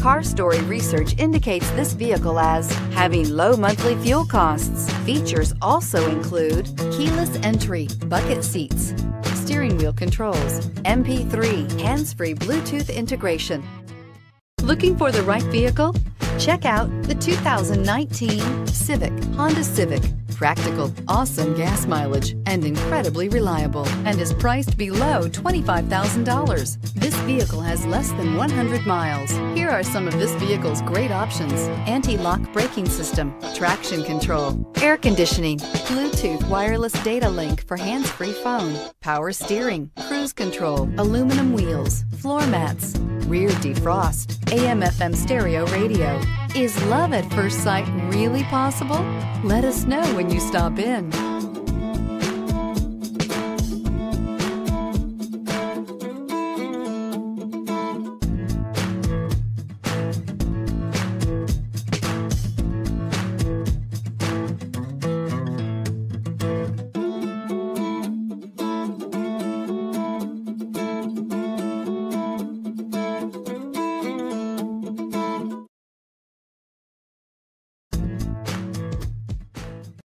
CarStory research indicates this vehicle as having low monthly fuel costs. Features also include keyless entry, bucket seats, steering wheel controls, MP3, hands-free Bluetooth integration. Looking for the right vehicle? Check out the 2019 Civic, Honda Civic. Practical, awesome gas mileage, and incredibly reliable, and is priced below $25,000. This vehicle has less than 100 miles. Here are some of this vehicle's great options. Anti-lock braking system, traction control, air conditioning, Bluetooth wireless data link for hands-free phone, power steering, cruise control, aluminum wheels, floor mats, rear defrost, AM FM stereo radio. Is love at first sight really possible? Let us know when you stop in.